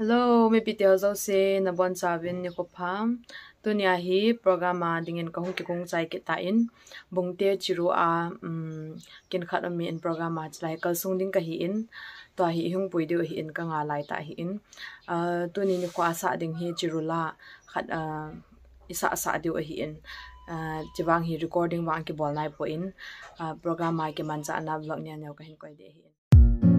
Hello, mi pitel zo se na bon chavin ni ko pham. Tunia hi program a mm, dingin ka hung ki kung chai ki ta in. Bung te chiru a um, kin khat mi in program a chlai kal sung ding ka hi in. To hi hung pui de hi in ka nga lai ta hi in. Uh, tuni ni ko asa ding hi chiru la khat uh, isa asa de hi in. Uh, chibang hi recording wang ki bol nai po in. Uh, program a ki man cha na vlog nya nya ka hin quay de hi in.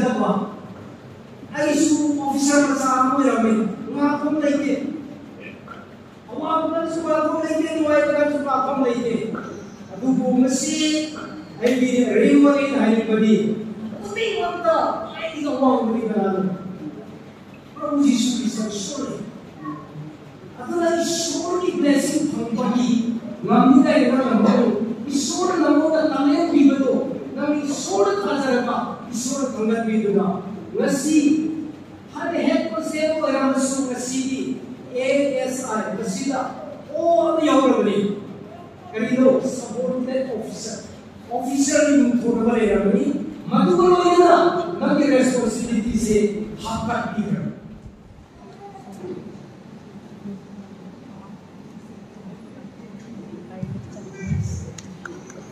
dakwa. Ai su ofisial na sa amu ya min. Ma ko dai ke. Allah ko dai su ba ko dai ke ni wai ka su ba ko dai ke. Abu bu mesti ai bi riwa in ai padi. Ku bi wong to. Ai di ko wong ni ka. Pro ji su ki sa sore. Aku lagi sore ni blessing pagi. Ngamuk dai ko ꯏꯁꯣꯔ ꯈꯪꯅꯕꯤꯗꯨꯅ ꯉꯁꯤ ꯍꯥꯟꯅ ꯍꯦꯛꯄꯁꯦ ꯑꯣꯏꯔꯝꯃꯁꯨ ꯉꯁꯤꯗꯤ A S I ꯃꯁꯤꯗ ꯑꯣꯜ ꯌꯥꯎꯔꯕꯅꯤ ꯀꯔꯤꯅꯣ ꯁꯕꯣꯔꯗꯤꯅꯦꯠ ꯑꯣꯐꯤꯁꯔ ꯑꯣꯐꯤꯁꯔꯒꯤ ꯅꯨꯡꯊꯣꯛꯅꯕ ꯂꯩꯔꯝꯒꯅꯤ ꯃꯗꯨꯒ ꯂꯣꯏꯅꯅ ꯅꯪꯒꯤ ꯔꯦꯁꯄꯣꯟꯁꯤꯕꯤꯂꯤꯇꯤꯁꯦ ꯍꯥꯞꯀꯠꯄꯤꯈ꯭ꯔꯦ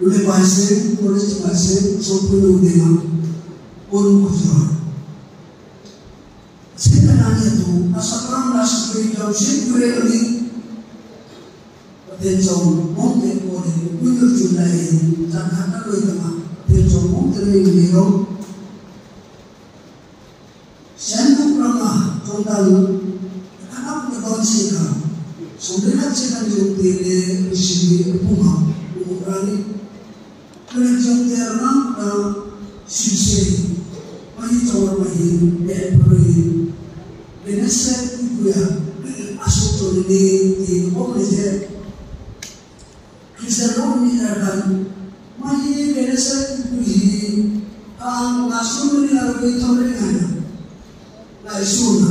우리 말씀, 우리 말씀, 소풍이 우리가 오는 거죠. 세단안에도 아사람 나스크리 정신 그래더니 대정 몽대 꼬리 운을 줄라에 장하나로 있다가 대정 몽대를 위로 센터 프라마 정답 kan anak na don sika so de na sika ni yung tele sigi puma umurani kaya ɛmankan hyehyɛ wɔyɛ tɔwɔwɔyɛ ɛbrɛ ɛnɛ sɛ ibua asotɔ ne ne wɔn yɛ kristianoo mi ɛha wɔyɛ ɛnɛ sɛ ibuyi aa asomi ne awo etɔre nana na esu na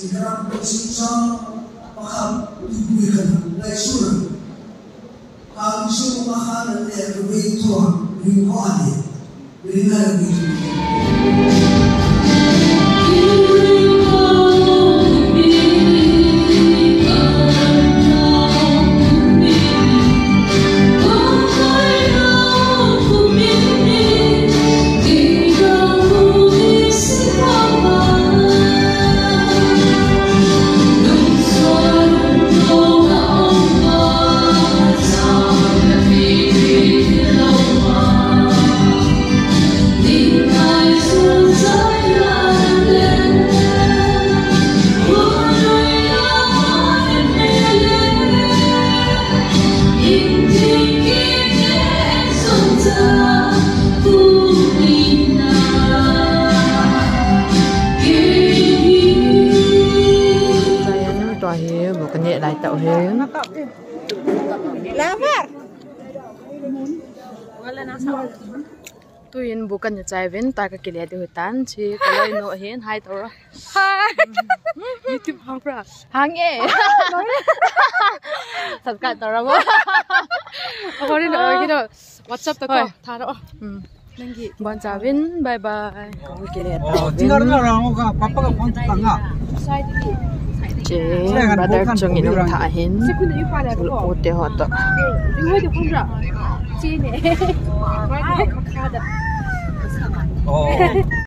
ɛdara kɔsi tɔ ɔha ibuyi kana na esu na. شو مخانا الويتوان ويقعد ويمال ويتوان Rinko ade Sayang tua he bukan ni lai tau he. Lapar. Tuin bukan ni cai ven ta ka kile de hutan chi kaloi no hen hai tau ra. Hai. YouTube hang pra. Hang e. Subscribe tau ra mo. Ako rin oh, kino. WhatsApp to ko. Hoy. Taro. Hmm. Nangi. Bon Javin, bye bye. Kau kile Oh, tau. Tinggal nga lang ako ka, papa ka phone ta nga. Side di. Che brother chung inong tha hin. Se kun yu pa la ko. Ute ho to. Yu ho de kun ra. Chi ne. Mai makada. Oh.